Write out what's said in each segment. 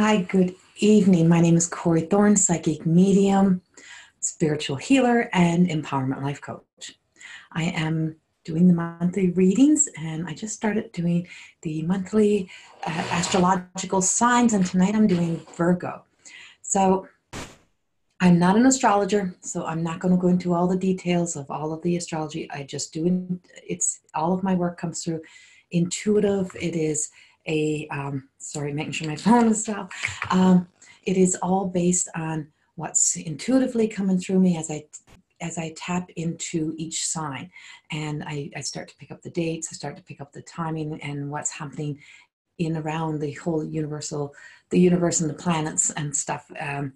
Hi, good evening. My name is Corrie Thorne, psychic medium, spiritual healer, and empowerment life coach. I am doing the monthly readings and I just started doing the monthly uh, astrological signs, and tonight I'm doing Virgo. So I'm not an astrologer, so I'm not going to go into all the details of all of the astrology. I just do it, it's all of my work comes through intuitive. It is a, um, sorry, making sure my phone is stopped. Um, it is all based on what's intuitively coming through me as I as I tap into each sign and I, I start to pick up the dates, I start to pick up the timing and what's happening in around the whole universal, the universe and the planets and stuff. Um,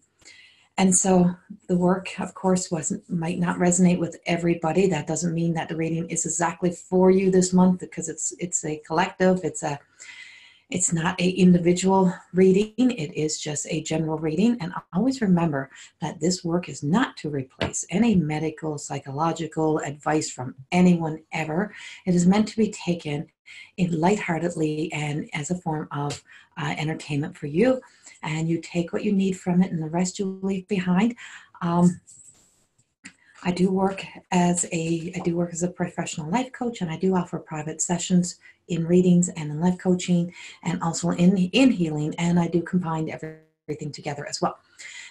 and so the work, of course, wasn't might not resonate with everybody. That doesn't mean that the reading is exactly for you this month because it's it's a collective. It's a it's not a individual reading, it is just a general reading. And always remember that this work is not to replace any medical, psychological advice from anyone ever. It is meant to be taken in lightheartedly and as a form of uh, entertainment for you. And you take what you need from it, and the rest you leave behind. Um, I do work as a I do work as a professional life coach, and I do offer private sessions in readings and in life coaching, and also in in healing. And I do combine everything together as well.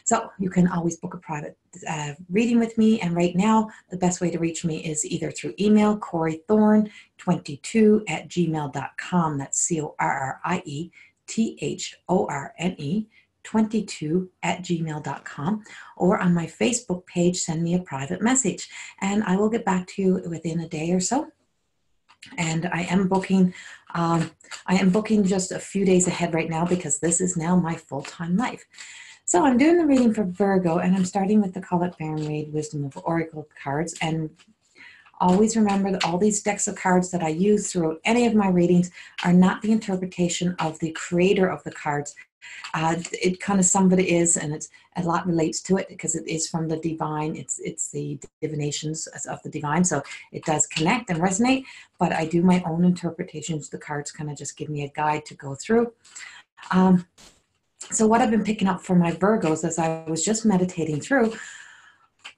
So you can always book a private uh, reading with me. And right now, the best way to reach me is either through email, Corrie Thorne 22 at gmail.com. That's C O R R I E T H O R N E 22 at gmail.com or on my Facebook page, send me a private message and I will get back to you within a day or so. And I am booking, um, I am booking just a few days ahead right now because this is now my full time life. So I'm doing the reading for Virgo and I'm starting with the Colette Baron Reid Wisdom of Oracle cards. And always remember that all these decks of cards that I use throughout any of my readings are not the interpretation of the creator of the cards. Uh, it kind of some of it is, and it's a lot relates to it because it is from the divine. It's it's the divinations of the divine, so it does connect and resonate. But I do my own interpretations. The cards kind of just give me a guide to go through. Um, so what I've been picking up for my Virgos as I was just meditating through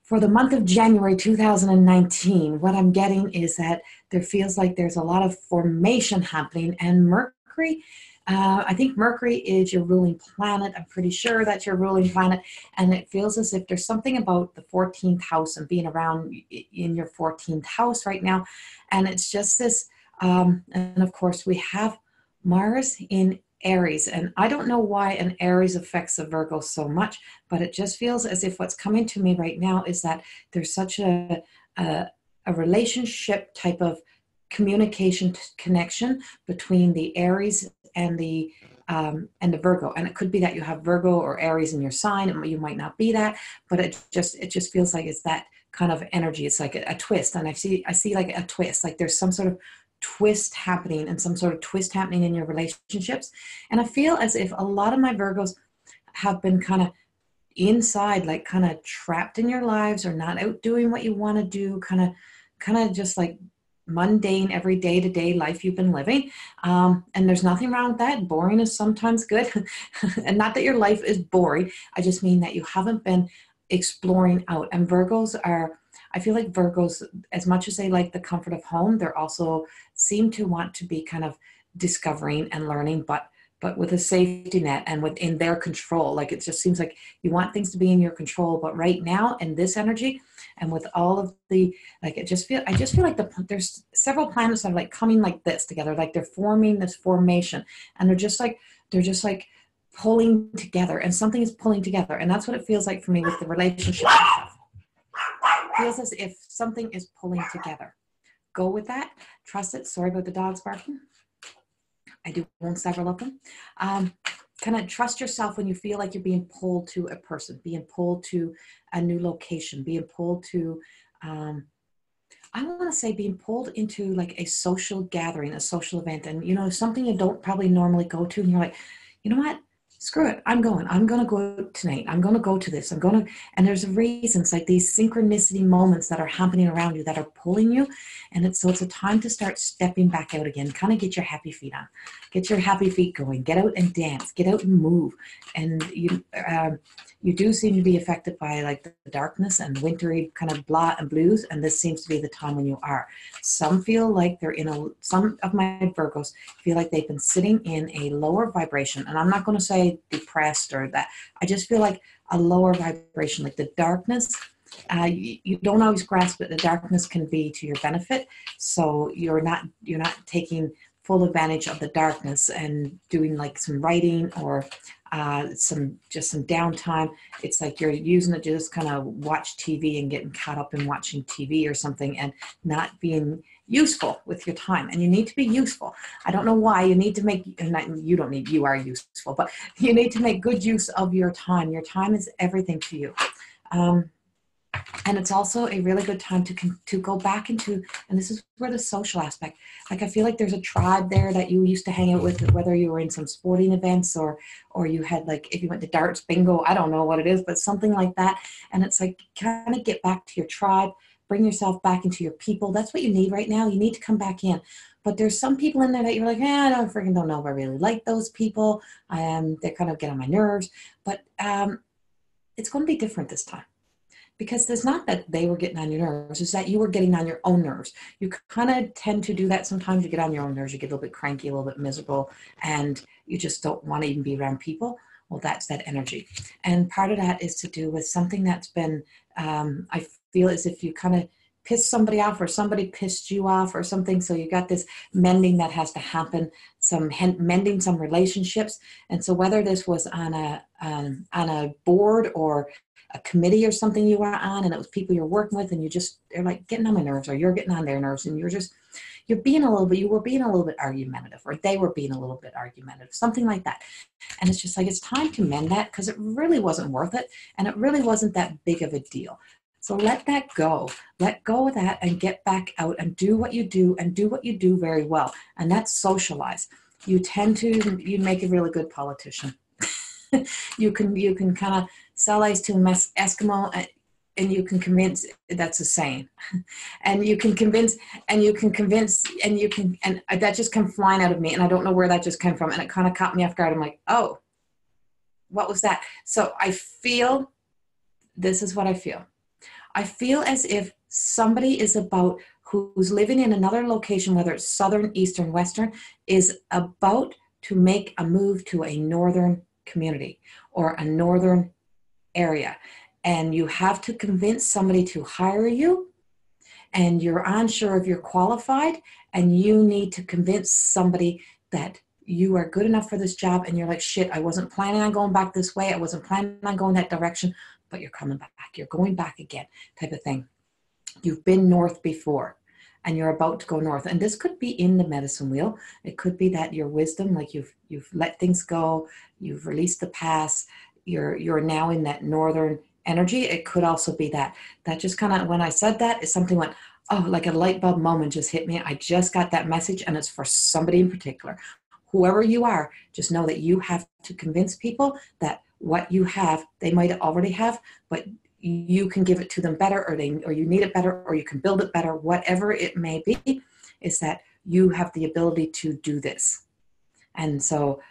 for the month of January 2019, what I'm getting is that there feels like there's a lot of formation happening, and Mercury uh, I think Mercury is your ruling planet. I'm pretty sure that's your ruling planet. And it feels as if there's something about the 14th house and being around in your 14th house right now. And it's just this, um, and of course, we have Mars in Aries. And I don't know why an Aries affects a Virgo so much, but it just feels as if what's coming to me right now is that there's such a, a, a relationship type of communication connection between the Aries and the um, and the Virgo. And it could be that you have Virgo or Aries in your sign. and You might not be that, but it just it just feels like it's that kind of energy. It's like a, a twist, and I see I see like a twist. Like there's some sort of twist happening and some sort of twist happening in your relationships. And I feel as if a lot of my Virgos have been kind of inside, like kind of trapped in your lives or not out doing what you want to do, kind of kind of just like mundane, every day to day life you've been living. Um, and there's nothing wrong with that. Boring is sometimes good. and not that your life is boring, I just mean that you haven't been exploring out. And Virgos are, I feel like Virgos, as much as they like the comfort of home, they're also seem to want to be kind of discovering and learning, but but with a safety net and within their control. Like it just seems like you want things to be in your control, but right now in this energy and with all of the like, it just feel I just feel like the there's several planets that are like coming like this together, like they're forming this formation, and they're just like they're just like pulling together, and something is pulling together, and that's what it feels like for me with the relationship. Feels as if something is pulling together. Go with that. Trust it. Sorry about the dogs barking. I do own several of them. Um, kind of trust yourself when you feel like you're being pulled to a person, being pulled to a new location, being pulled to, um, I want to say being pulled into like a social gathering, a social event, and you know, something you don't probably normally go to, and you're like, you know what? screw it. I'm going. I'm going to go tonight. I'm going to go to this. I'm going to and there's reasons like these synchronicity moments that are happening around you that are pulling you and it's so it's a time to start stepping back out again kind of get your happy feet on. Get your happy feet going. Get out and dance. Get out and move. And you um, you do seem to be affected by like the darkness and wintry kind of blah and blues and this seems to be the time when you are some feel like they're in a some of my virgos feel like they've been sitting in a lower vibration and i'm not going to say depressed or that. I just feel like a lower vibration, like the darkness. Uh, you, you, don't always grasp that the darkness can be to your benefit. So you're not you're not taking full advantage of the darkness and doing like some writing or uh, some just some downtime. It's like you're using it to just kind of watch TV and getting caught up in watching TV or something and not being useful with your time. And you need to be useful. I don't know why. You need to make you don't need you are useful but you need to make good use of your time. Your time is everything to you. Um, and it's also a really good time to to go back into and this is where the social aspect like i feel like there's a tribe there that you used to hang out with whether you were in some sporting events or or you had like if you went to darts bingo i don't know what it is but something like that and it's like kind of get back to your tribe bring yourself back into your people. That's what you need right now. You need to come back in. But there's some people in there that you're like, eh, I don't freaking don't know if I really like those people. Um, they kind of get on my nerves. But um, it's going to be different this time because it's not that they were getting on your nerves it's that you were getting on your own nerves. You kind of tend to do that sometimes you get on your own nerves you get a little bit cranky a little bit miserable and you just don't want to even be around people. Well that's that energy. And part of that is to do with something that's been um, i feel as if you kind of pissed somebody off or somebody pissed you off or something so you got this mending that has to happen some mending some relationships. And so whether this was on a um, on a board or a committee or something you were on and it was people you're working with and you just they're like getting on my nerves or you're getting on their nerves and you're just you're being a little bit you were being a little bit argumentative or they were being a little bit argumentative something like that and it's just like it's time to mend that because it really wasn't worth it and it really wasn't that big of a deal so let that go. Let go of that and get back out and do what you do and do what you do very well. And that's socialize. You tend to you make a really good politician. you can you can kind of sell ice to an Eskimo uh, and you can convince that's a saying and you can convince and you can convince and you can and that just came flying out of me and i don't know where that just came from and it kind of caught me off guard. I'm like oh what was that? So i feel this is what i feel. I feel as if somebody is about who's living in another location, whether it's southern, eastern, western, is about to make a move to a northern community or a northern area. And you have to convince somebody to hire you, and you're unsure if you're qualified, and you need to convince somebody that you are good enough for this job and you're like shit i wasn't planning on going back this way i wasn't planning on going that direction but you're coming back. You're going back again, type of thing. You've been north before and you're about to go north. And this could be in the medicine wheel. It could be that your wisdom, like you've you've let things go, you've released the past, you're you're now in that northern energy. It could also be that. That just kind of when I said that, is something went, oh, like a light bulb moment just hit me. I just got that message and it's for somebody in particular. Whoever you are, just know that you have to convince people that what you have they might already have but you can give it to them better or they or you need it better or you can build it better whatever it may be is that you have the ability to do this. And so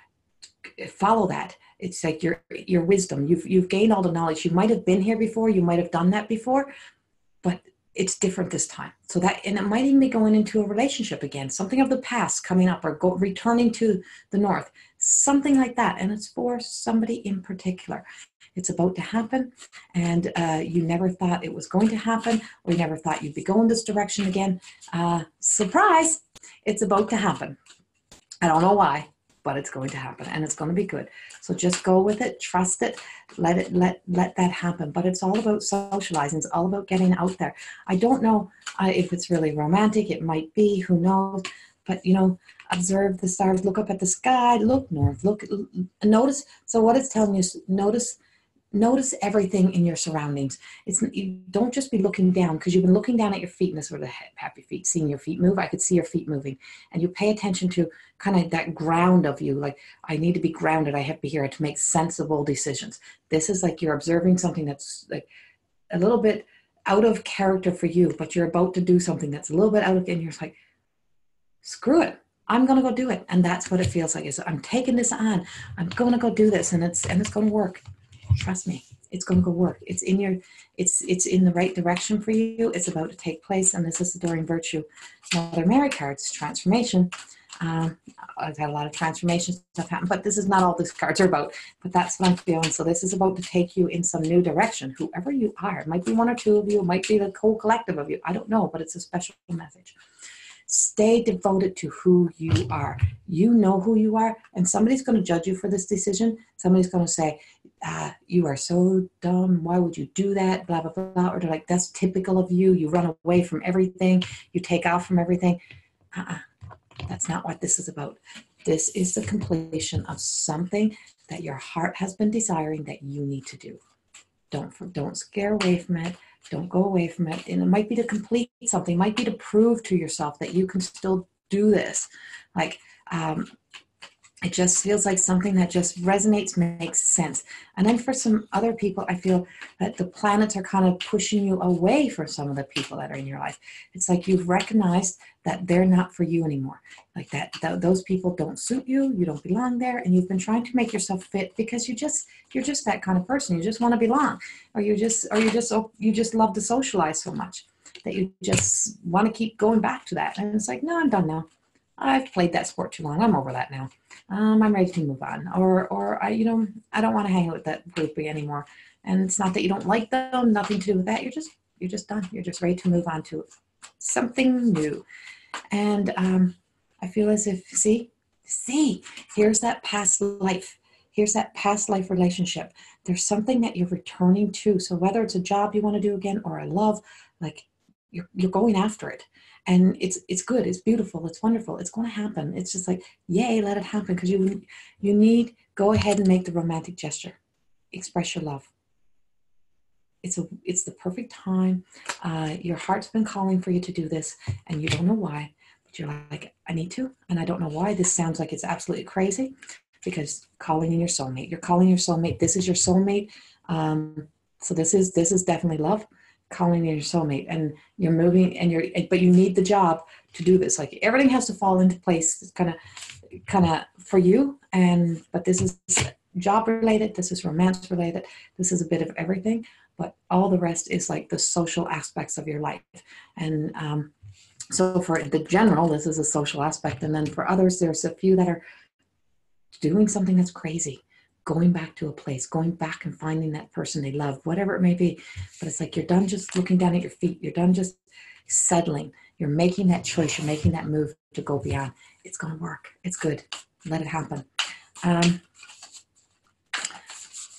follow that. It's like your your wisdom. You've you've gained all the knowledge. You might have been here before you might have done that before but it's different this time. So that and it might even be going into a relationship again something of the past coming up or go returning to the north something like that. And it's for somebody in particular it's about to happen. And uh, you never thought it was going to happen. Or you never thought you'd be going this direction again. Uh, surprise it's about to happen. I don't know why but it's going to happen and it's going to be good. So just go with it trust it let it let let that happen. But it's all about socializing. It's all about getting out there. I don't know uh, if it's really romantic it might be who knows? But you know observe the stars look up at the sky look north look notice. So what it's telling you notice notice everything in your surroundings. It's you don't just be looking down because you've been looking down at your feet and this sort of happy feet, seeing your feet move. I could see your feet moving, and you pay attention to kind of that ground of you. Like I need to be grounded. I have to be here to make sensible decisions. This is like you're observing something that's like a little bit out of character for you, but you're about to do something that's a little bit out of, and you're like, screw it. I'm gonna go do it, and that's what it feels like. Is I'm taking this on. I'm gonna go do this, and it's and it's gonna work trust me it's going to go work. It's in your it's it's in the right direction for you. It's about to take place and this is the Doreen Virtue Mother Mary cards transformation. Um, I've had a lot of transformation stuff happen but this is not all these cards are about but that's what I'm feeling. So this is about to take you in some new direction. Whoever you are it might be one or two of you it might be the whole collective of you I don't know but it's a special message. Stay devoted to who you are. You know who you are, and somebody's going to judge you for this decision. Somebody's going to say, ah, You are so dumb. Why would you do that? Blah, blah, blah. Or they're like, That's typical of you. You run away from everything, you take off from everything. Uh-uh. That's not what this is about. This is the completion of something that your heart has been desiring that you need to do. Don't, don't scare away from it don't go away from it. And it might be to complete something, might be to prove to yourself that you can still do this. Like, um, it just feels like something that just resonates, makes sense. And then for some other people, I feel that the planets are kind of pushing you away from some of the people that are in your life. It's like you've recognized that they're not for you anymore. Like that, that those people don't suit you, you don't belong there, and you've been trying to make yourself fit because you just you're just that kind of person. You just want to belong, or you just or you just oh, you just love to socialize so much that you just want to keep going back to that. And it's like, no, I'm done now. I've played that sport too long. I'm over that now. Um, I'm ready to move on. Or, or I, you know, I don't want to hang out with that groupie anymore. And it's not that you don't like them. Nothing to do with that. You're just, you're just done. You're just ready to move on to something new. And um, I feel as if, see, see, here's that past life. Here's that past life relationship. There's something that you're returning to. So whether it's a job you want to do again or a love, like you're, you're going after it and it's it's good it's beautiful it's wonderful it's going to happen. It's just like yay let it happen because you you need go ahead and make the romantic gesture. Express your love. It's a it's the perfect time uh, your heart's been calling for you to do this and you don't know why but you're like i need to and i don't know why. This sounds like it's absolutely crazy because calling in your soulmate you're calling your soulmate this is your soulmate um, so this is this is definitely love calling in your soulmate and you're moving and you're but you need the job to do this. Like everything has to fall into place kind of kind of for you and but this is job related this is romance related this is a bit of everything but all the rest is like the social aspects of your life. And um, so for the general this is a social aspect and then for others there's a few that are doing something that's crazy going back to a place, going back and finding that person they love, whatever it may be. But it's like you're done just looking down at your feet. You're done just settling. You're making that choice. You're making that move to go beyond. It's going to work. It's good. Let it happen. Um,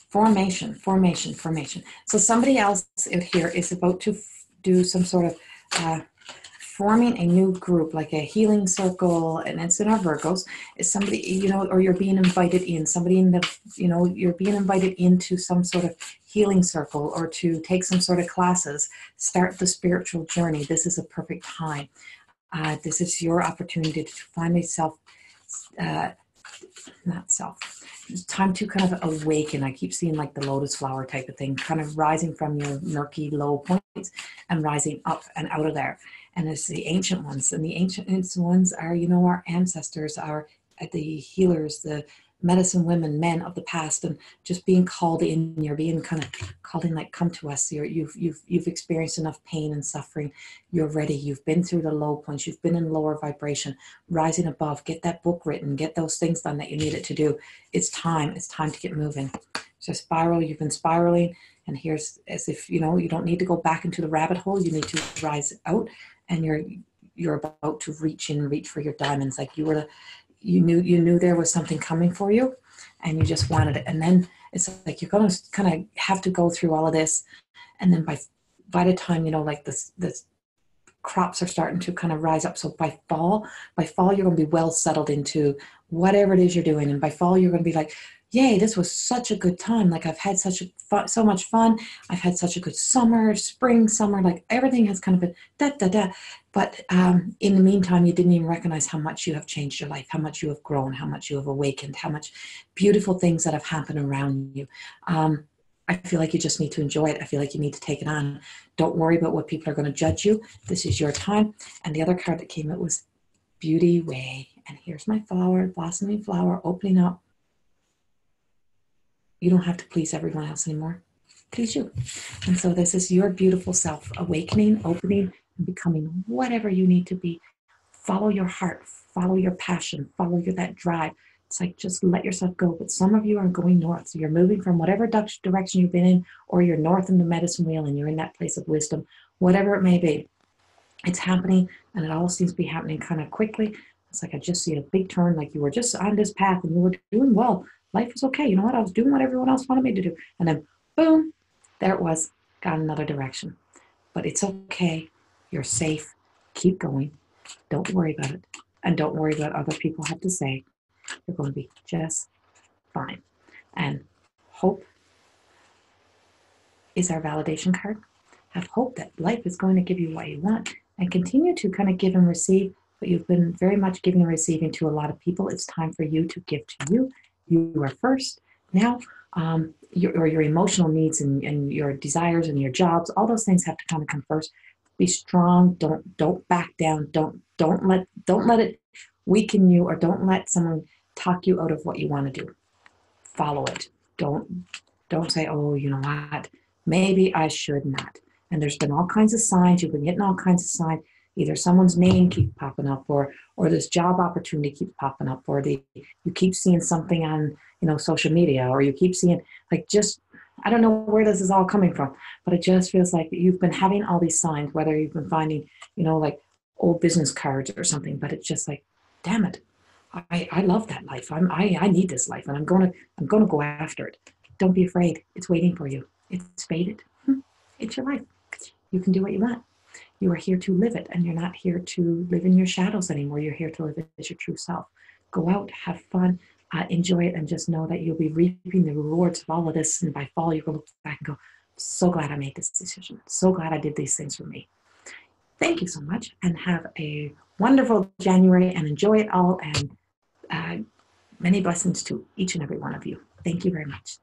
formation, formation, formation. So somebody else in here is about to do some sort of uh, forming a new group, like a healing circle, and it's in our Virgos, is somebody, you know, or you're being invited in, somebody in the, you know, you're being invited into some sort of healing circle or to take some sort of classes, start the spiritual journey. This is a perfect time. Uh, this is your opportunity to find a self, uh, not self, time to kind of awaken. I keep seeing like the lotus flower type of thing, kind of rising from your murky low points and rising up and out of there and it's the ancient ones. And the ancient ones are, you know, our ancestors, our uh, the healers, the medicine women, men of the past, and just being called in. You're being kind of called in, like, come to us. You're, you've you've you've experienced enough pain and suffering. You're ready. You've been through the low points. You've been in lower vibration, rising above. Get that book written. Get those things done that you needed to do. It's time. It's time to get moving. So spiral. You've been spiraling, and here's as if you know you don't need to go back into the rabbit hole. You need to rise out and you're you're about to reach in reach for your diamonds like you were you knew you knew there was something coming for you and you just wanted it. And then it's like you're going to kind of have to go through all of this and then by by the time you know like this this crops are starting to kind of rise up. So by fall by fall you're going to be well settled into whatever it is you're doing. And by fall you're going to be like yay, this was such a good time. Like I've had such a fu- so much fun. I've had such a good summer, spring, summer. Like everything has kind of been da da da. But um, in the meantime, you didn't even recognize how much you have changed your life, how much you have grown, how much you have awakened, how much beautiful things that have happened around you. Um, I feel like you just need to enjoy it. I feel like you need to take it on. Don't worry about what people are going to judge you. This is your time. And the other card that came out was Beauty Way. And here's my flower, blossoming flower, opening up you don't have to please everyone else anymore. Please you. And so this is your beautiful self awakening, opening, and becoming whatever you need to be. Follow your heart, follow your passion, follow your that drive. It's like just let yourself go. But some of you are going north. So you're moving from whatever direction you've been in, or you're north in the medicine wheel and you're in that place of wisdom, whatever it may be. It's happening and it all seems to be happening kind of quickly. It's like I just see a big turn, like you were just on this path and you were doing well life was okay. You know what? I was doing what everyone else wanted me to do. And then, boom, there it was, got another direction. But it's okay. You're safe. Keep going. Don't worry about it. And don't worry about other people have to say. You're going to be just fine. And hope is our validation card. Have hope that life is going to give you what you want and continue to kind of give and receive. But you've been very much giving and receiving to a lot of people. It's time for you to give to you you are first. Now, um, your, or your emotional needs and, and your desires and your jobs, all those things have to kind of come first. Be strong. Don't don't back down. Don't don't let don't let it weaken you or don't let someone talk you out of what you want to do. Follow it. Don't don't say, oh, you know what? Maybe I should not. And there's been all kinds of signs. You've been getting all kinds of signs either someone's name keeps popping up or or this job opportunity keeps popping up or the you keep seeing something on you know social media or you keep seeing like just i don't know where this is all coming from but it just feels like you've been having all these signs whether you've been finding you know like old business cards or something but it's just like damn it i i love that life. I'm i, I need this life and i'm gonna i'm gonna go after it. Don't be afraid. It's waiting for you. It's fated hmm. it's your life. You can do what you want you are here to live it, and you're not here to live in your shadows anymore. You're here to live as your true self. Go out, have fun, uh, enjoy it, and just know that you'll be reaping the rewards of all of this. And by fall, you're going to look back and go, so glad I made this decision. So glad I did these things for me. Thank you so much, and have a wonderful January and enjoy it all. And uh, many blessings to each and every one of you. Thank you very much.